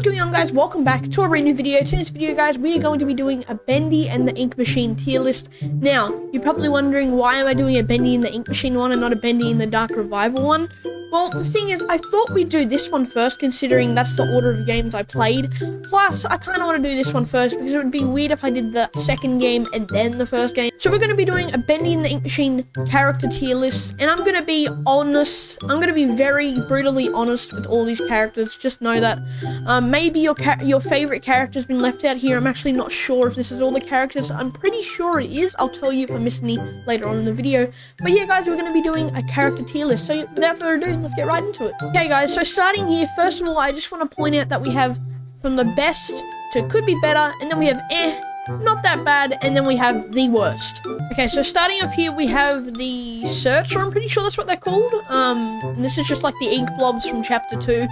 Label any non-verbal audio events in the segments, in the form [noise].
is going on guys? Welcome back to a brand new video. Today's video guys, we are going to be doing a Bendy and the Ink Machine tier list. Now, you're probably wondering why am I doing a Bendy and the Ink Machine one and not a Bendy and the Dark Revival one? Well, the thing is, I thought we'd do this one first, considering that's the order of games I played. Plus, I kind of want to do this one first, because it would be weird if I did the second game and then the first game. So we're going to be doing a Bendy and the Ink Machine character tier list, and I'm going to be honest, I'm going to be very brutally honest with all these characters. Just know that um, maybe your your favorite character's been left out here. I'm actually not sure if this is all the characters. I'm pretty sure it is. I'll tell you if I miss any later on in the video. But yeah, guys, we're going to be doing a character tier list. So without further ado, let's get right into it. Okay, guys, so starting here, first of all, I just want to point out that we have from the best to could be better, and then we have eh, not that bad, and then we have the worst. Okay, so starting off here, we have the Searcher, I'm pretty sure that's what they're called. Um, this is just like the ink blobs from Chapter 2.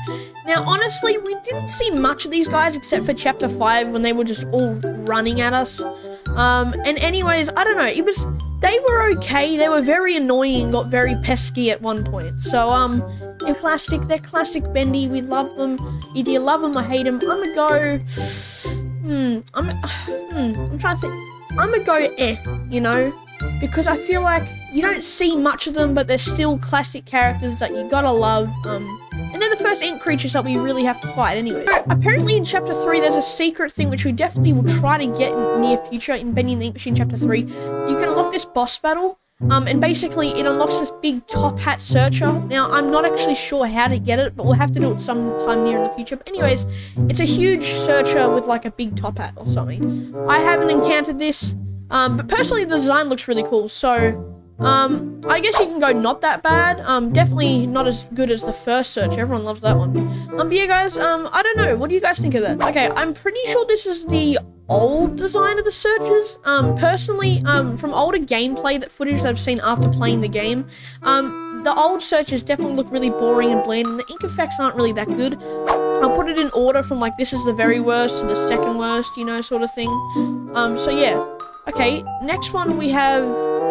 Now, honestly, we didn't see much of these guys except for Chapter 5 when they were just all running at us. Um, and anyways, I don't know, it was, they were okay, they were very annoying, got very pesky at one point. So, um, they're classic, they're classic Bendy, we love them. Either you love them or hate them. I'm gonna go, hmm, I'm, [sighs] hmm, I'm trying to think. I'm gonna go eh, you know, because I feel like you don't see much of them, but they're still classic characters that you gotta love. Um, and they're the first ink creatures that we really have to fight anyway. So, apparently in chapter 3 there's a secret thing which we definitely will try to get in near future in Bendy and the Ink Machine chapter 3. You can unlock this boss battle um, and basically it unlocks this big top hat searcher. Now, I'm not actually sure how to get it, but we'll have to do it sometime near in the future. But anyways, it's a huge searcher with like a big top hat or something. I haven't encountered this, um, but personally the design looks really cool. So, um, I guess you can go not that bad. Um, definitely not as good as the first search. Everyone loves that one. Um, but yeah, guys, um, I don't know. What do you guys think of that? Okay, I'm pretty sure this is the old design of the searchers. Um, personally, um, from older gameplay, that footage that I've seen after playing the game, um, the old searchers definitely look really boring and bland, and the ink effects aren't really that good. I'll put it in order from like this is the very worst to the second worst, you know, sort of thing. Um, so yeah. Okay, next one we have,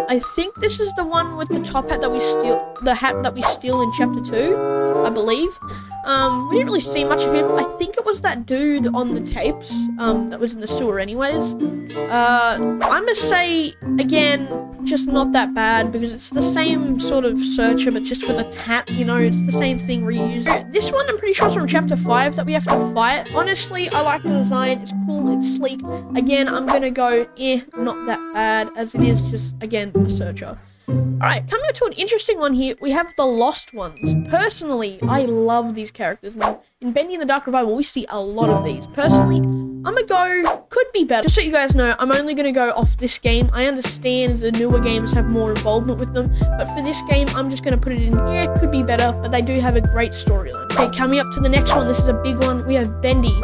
I think this is the one with the top hat that we steal, the hat that we steal in chapter 2, I believe. Um, we didn't really see much of him. I think it was that dude on the tapes, um, that was in the sewer anyways. Uh, I'm gonna say, again, just not that bad because it's the same sort of searcher but just with a tat, you know, it's the same thing reused. This one I'm pretty sure is from chapter 5 that we have to fight. Honestly, I like the design, it's cool, it's sleek. Again, I'm gonna go, eh, not that bad as it is just, again, a searcher. Alright, coming up to an interesting one here, we have the Lost Ones. Personally, I love these characters. Now, in Bendy and the Dark Revival, we see a lot of these. Personally, I'm gonna go, could be better. Just so you guys know, I'm only gonna go off this game. I understand the newer games have more involvement with them, but for this game, I'm just gonna put it in, yeah, could be better, but they do have a great storyline. Okay, coming up to the next one, this is a big one. We have Bendy.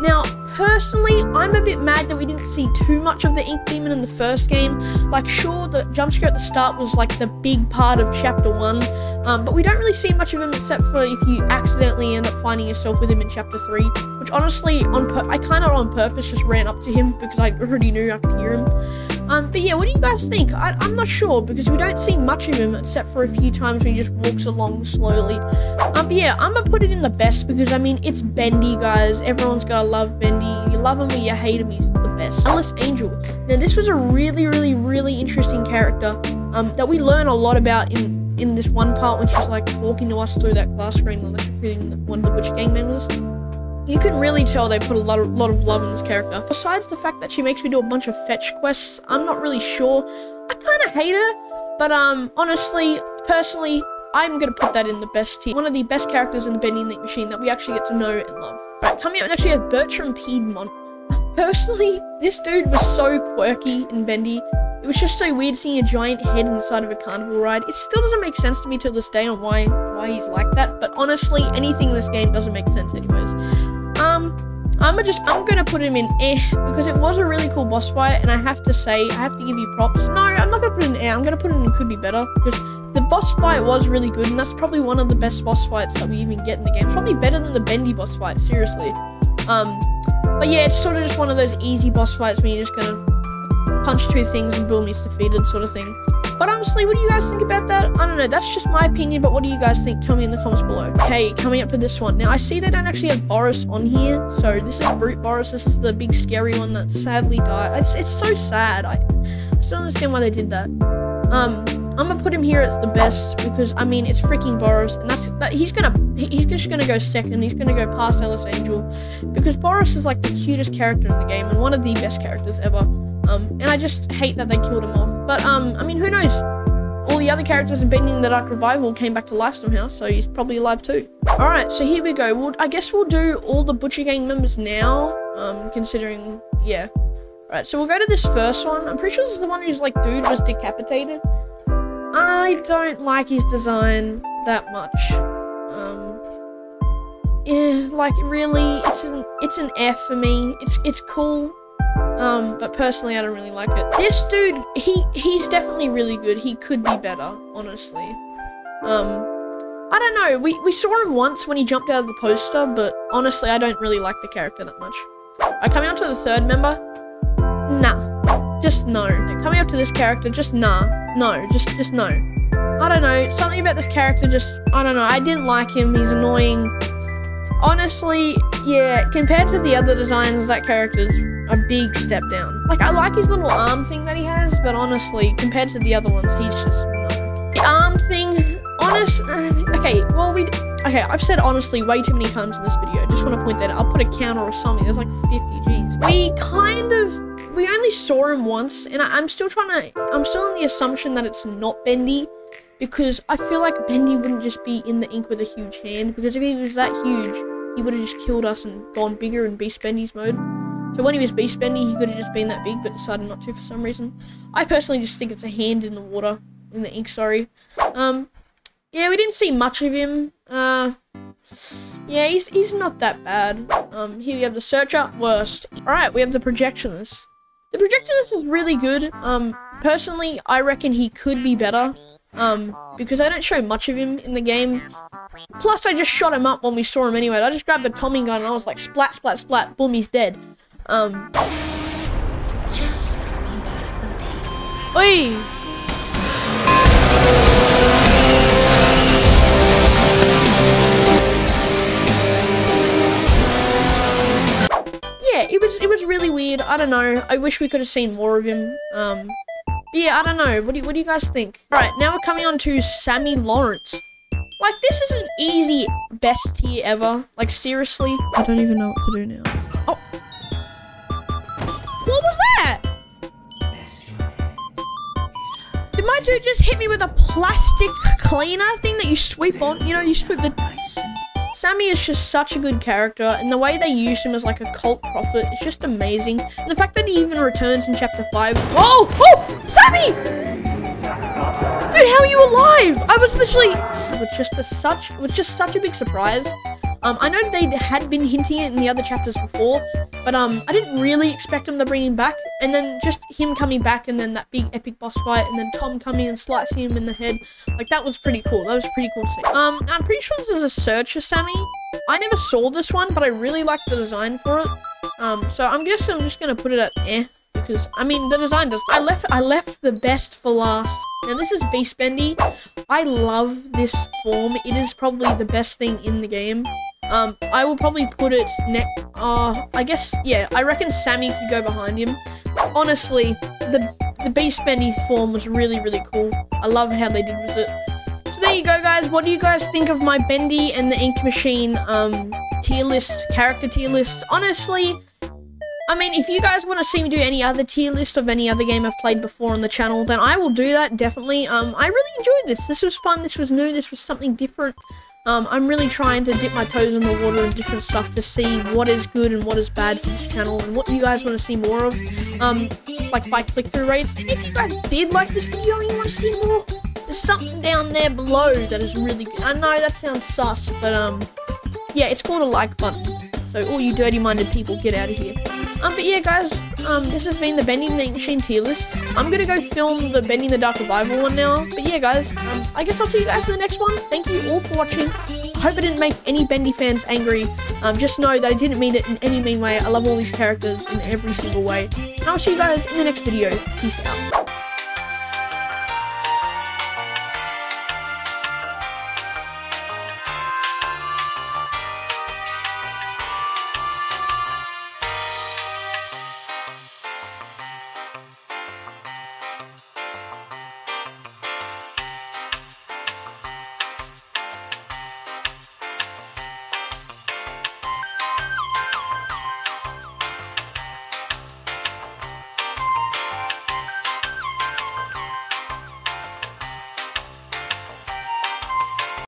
Now, personally, I'm a bit mad that we didn't see too much of the Ink Demon in the first game. Like, sure, the jump scare at the start was like the big part of Chapter 1, um, but we don't really see much of him except for if you accidentally end up finding yourself with him in Chapter 3, which honestly, on I kind of on purpose just ran up to him because I already knew I could hear him. Um, but yeah, what do you guys think? I, am not sure because we don't see much of him except for a few times when he just walks along slowly. Um, but yeah, I'm gonna put it in the best because I mean it's Bendy, guys. Everyone's gotta love Bendy. You love him or you hate him, he's the best. Alice Angel. Now this was a really, really, really interesting character um, that we learn a lot about in in this one part when she's like talking to us through that glass screen, electrocuting one of the Witch gang members. You can really tell they put a lot of, lot of love in this character. Besides the fact that she makes me do a bunch of fetch quests, I'm not really sure. I kind of hate her, but um, honestly, personally, I'm gonna put that in the best tier. One of the best characters in the Bendy and the Machine that we actually get to know and love. Right, coming up next we have Bertram Piedmont. [laughs] Personally, this dude was so quirky and bendy. It was just so weird seeing a giant head inside of a carnival ride. It still doesn't make sense to me to this day on why why he's like that. But honestly, anything in this game doesn't make sense anyways. Um, I'm just, I'm gonna put him in eh, because it was a really cool boss fight, and I have to say, I have to give you props. No, I'm not gonna put it in eh, I'm gonna put it in could be better, because the boss fight was really good, and that's probably one of the best boss fights that we even get in the game. Probably better than the Bendy boss fight, seriously. Um, but yeah, it's sort of just one of those easy boss fights where you're just gonna punch two things and boom, he's defeated sort of thing. But honestly, what do you guys think about that? I don't know. That's just my opinion, but what do you guys think? Tell me in the comments below. Okay, coming up to this one. Now, I see they don't actually have Boris on here. So this is Brute Boris. This is the big scary one that sadly died. It's, it's so sad. I, I still don't understand why they did that. Um, I'm gonna put him here as the best because I mean it's freaking Boris, and that's that he's gonna he's just gonna go second. He's gonna go past Alice Angel because Boris is like the cutest character in the game and one of the best characters ever. Um, and I just hate that they killed him off. But um, I mean, who knows? All the other characters in Bendy in the Dark Revival came back to life somehow, so he's probably alive too. All right, so here we go. Well, I guess we'll do all the Butcher Gang members now. Um, considering yeah. All right, so we'll go to this first one. I'm pretty sure this is the one who's like dude was decapitated. I don't like his design that much. Um, yeah, like really, it's an it's an F for me. It's it's cool, um, but personally, I don't really like it. This dude, he he's definitely really good. He could be better, honestly. Um, I don't know. We we saw him once when he jumped out of the poster, but honestly, I don't really like the character that much. Right, coming on to the third member, nah, just no. Coming up to this character, just nah. No, just just no. I don't know. Something about this character just I don't know. I didn't like him. He's annoying. Honestly, yeah, compared to the other designs, that character's a big step down. Like I like his little arm thing that he has, but honestly, compared to the other ones, he's just. The arm thing, honest [sighs] okay, well we okay, I've said honestly way too many times in this video. Just want to point that out. I'll put a counter or something. There's like 50 G's. We kind of we only saw him once, and I, am still trying to, I'm still in the assumption that it's not Bendy, because I feel like Bendy wouldn't just be in the ink with a huge hand, because if he was that huge, he would have just killed us and gone bigger in Beast Bendy's mode. So when he was Beast Bendy, he could have just been that big, but decided not to for some reason. I personally just think it's a hand in the water, in the ink, sorry. Um, yeah, we didn't see much of him. Uh, yeah, he's, he's not that bad. Um, here we have the searcher, worst. Alright, we have the projectionist. The projectionist is really good. Um, personally, I reckon he could be better. Um, because I don't show much of him in the game. Plus, I just shot him up when we saw him anyway. I just grabbed the Tommy gun and I was like, splat, splat, splat, boom, he's dead. Um. Oi! it was it was really weird. I don't know. I wish we could have seen more of him. Um, yeah, I don't know. What do you, what do you guys think? All right, now we're coming on to Sammy Lawrence. Like this is an easy best tier ever. Like seriously, I don't even know what to do now. Oh, what was that? Did my dude just hit me with a plastic cleaner thing that you sweep on? You know, you sweep the Sammy is just such a good character, and the way they use him as like a cult prophet is just amazing. And the fact that he even returns in chapter 5. Oh! Oh! Sammy! Dude, how are you alive? I was literally... It was just a such... It was just such a big surprise. Um, I know they had been hinting it in the other chapters before, but um, I didn't really expect them to bring him back. And then just him coming back and then that big epic boss fight and then Tom coming and slicing him in the head. Like, that was pretty cool. That was pretty cool to see. Um, I'm pretty sure this is a Searcher Sammy. I never saw this one, but I really like the design for it. Um, so I'm guessing I'm just going to put it at eh because I mean the design does. I left I left the best for last. Now this is Beast Bendy. I love this form. It is probably the best thing in the game. Um, I will probably put it next. Uh, I guess yeah. I reckon Sammy could go behind him. Honestly, the the Beast Bendy form was really really cool. I love how they did with it. So there you go, guys. What do you guys think of my Bendy and the Ink Machine um tier list, character tier list? Honestly. I mean, if you guys want to see me do any other tier list of any other game I've played before on the channel, then I will do that, definitely. Um, I really enjoyed this. This was fun, this was new, this was something different. Um, I'm really trying to dip my toes in the water and different stuff to see what is good and what is bad for this channel and what you guys want to see more of, um, like by click-through rates. And if you guys did like this video and you want to see more, there's something down there below that is really good. I know that sounds sus, but um, yeah, it's called a like button. So all you dirty-minded people, get out of here. Um, but yeah, guys, um, this has been the Bendy and the Machine tier list. I'm gonna go film the Bendy and the Dark Revival one now. But yeah, guys, um, I guess I'll see you guys in the next one. Thank you all for watching. I hope I didn't make any Bendy fans angry. Um, just know that I didn't mean it in any mean way. I love all these characters in every single way. And I'll see you guys in the next video. Peace out.